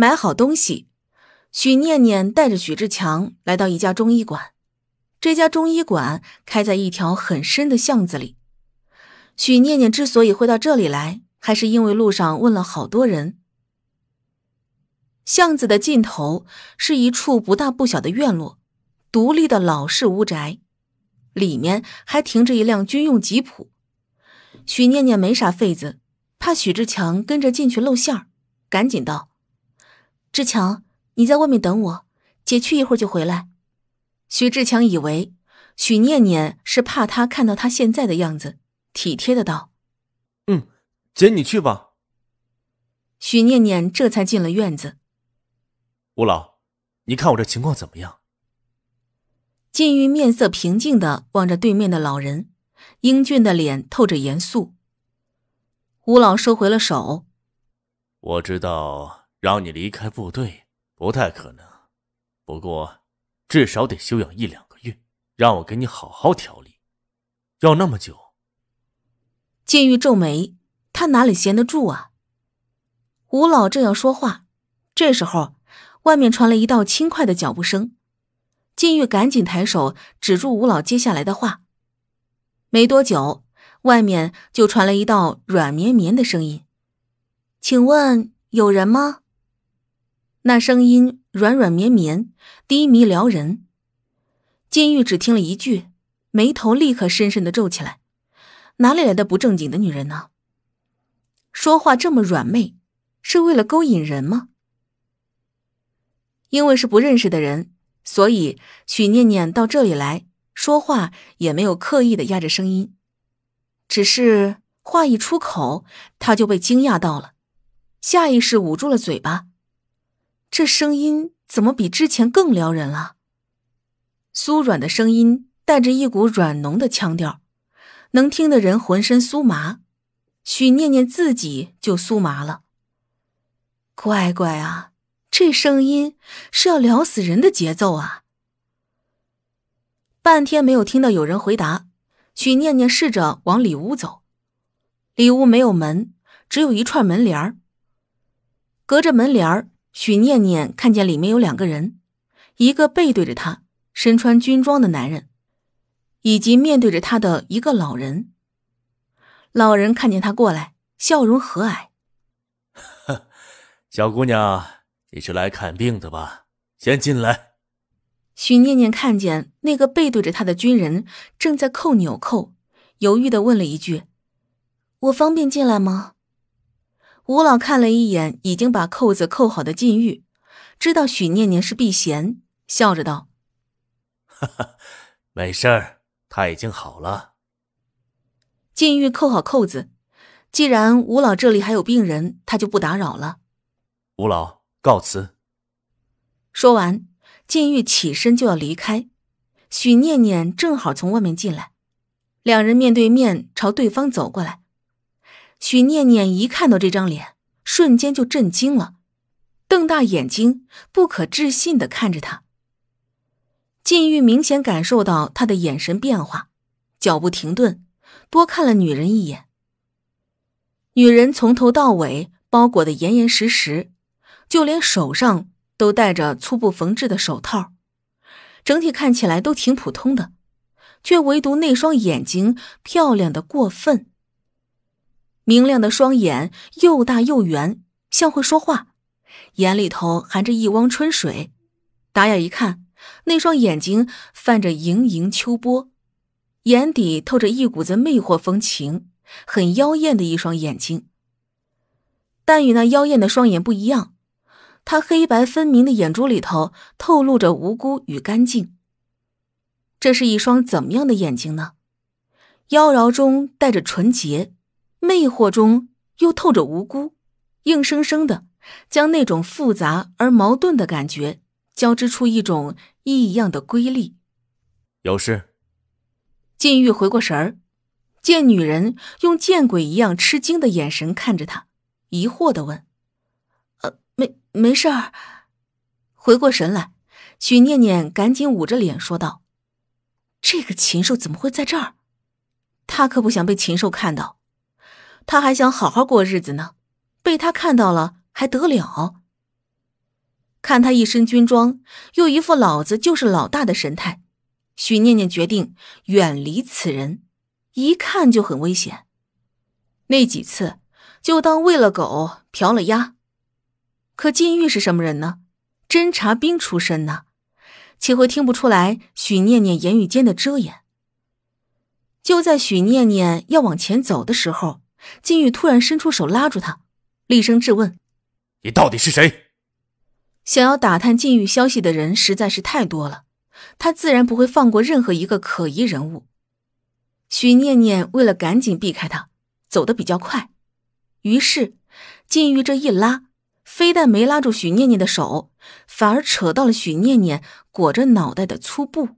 买好东西，许念念带着许志强来到一家中医馆。这家中医馆开在一条很深的巷子里。许念念之所以会到这里来，还是因为路上问了好多人。巷子的尽头是一处不大不小的院落，独立的老式屋宅，里面还停着一辆军用吉普。许念念没啥费子，怕许志强跟着进去露馅儿，赶紧道：“志强，你在外面等我，姐去一会儿就回来。”徐志强以为许念念是怕他看到他现在的样子，体贴的道：“嗯，姐你去吧。”许念念这才进了院子。吴老，你看我这情况怎么样？禁欲面色平静的望着对面的老人，英俊的脸透着严肃。吴老收回了手。我知道让你离开部队不太可能，不过。至少得休养一两个月，让我给你好好调理。要那么久？禁欲皱眉，他哪里闲得住啊？吴老正要说话，这时候外面传来一道轻快的脚步声。禁欲赶紧抬手止住吴老接下来的话。没多久，外面就传来一道软绵绵的声音：“请问有人吗？”那声音软软绵绵，低迷撩人。金玉只听了一句，眉头立刻深深的皱起来。哪里来的不正经的女人呢？说话这么软媚，是为了勾引人吗？因为是不认识的人，所以许念念到这里来说话也没有刻意的压着声音，只是话一出口，她就被惊讶到了，下意识捂住了嘴巴。这声音怎么比之前更撩人了？酥软的声音带着一股软浓的腔调，能听得人浑身酥麻。许念念自己就酥麻了。乖乖啊，这声音是要撩死人的节奏啊！半天没有听到有人回答，许念念试着往里屋走。里屋没有门，只有一串门帘儿，隔着门帘儿。许念念看见里面有两个人，一个背对着他，身穿军装的男人，以及面对着他的一个老人。老人看见他过来，笑容和蔼：“小姑娘，你是来看病的吧？先进来。”许念念看见那个背对着他的军人正在扣纽扣，犹豫的问了一句：“我方便进来吗？”吴老看了一眼已经把扣子扣好的禁欲，知道许念念是避嫌，笑着道：“哈哈，没事儿，他已经好了。”禁欲扣好扣子，既然吴老这里还有病人，他就不打扰了。吴老告辞。说完，禁欲起身就要离开，许念念正好从外面进来，两人面对面朝对方走过来。许念念一看到这张脸，瞬间就震惊了，瞪大眼睛，不可置信的看着他。禁欲明显感受到他的眼神变化，脚步停顿，多看了女人一眼。女人从头到尾包裹的严严实实，就连手上都戴着粗布缝制的手套，整体看起来都挺普通的，却唯独那双眼睛漂亮的过分。明亮的双眼又大又圆，像会说话，眼里头含着一汪春水。打眼一看，那双眼睛泛着盈盈秋波，眼底透着一股子魅惑风情，很妖艳的一双眼睛。但与那妖艳的双眼不一样，他黑白分明的眼珠里头透露着无辜与干净。这是一双怎么样的眼睛呢？妖娆中带着纯洁。魅惑中又透着无辜，硬生生的将那种复杂而矛盾的感觉交织出一种异样的瑰丽。有事。禁欲回过神儿，见女人用见鬼一样吃惊的眼神看着他，疑惑的问：“呃，没没事儿。”回过神来，许念念赶紧捂着脸说道：“这个禽兽怎么会在这儿？他可不想被禽兽看到。”他还想好好过日子呢，被他看到了还得了？看他一身军装，又一副老子就是老大的神态，许念念决定远离此人，一看就很危险。那几次就当喂了狗、嫖了鸭。可禁欲是什么人呢？侦察兵出身呢，岂会听不出来许念念言语间的遮掩？就在许念念要往前走的时候，禁欲突然伸出手拉住他，厉声质问：“你到底是谁？”想要打探禁欲消息的人实在是太多了，他自然不会放过任何一个可疑人物。许念念为了赶紧避开他，走得比较快，于是禁欲这一拉。非但没拉住许念念的手，反而扯到了许念念裹着脑袋的粗布。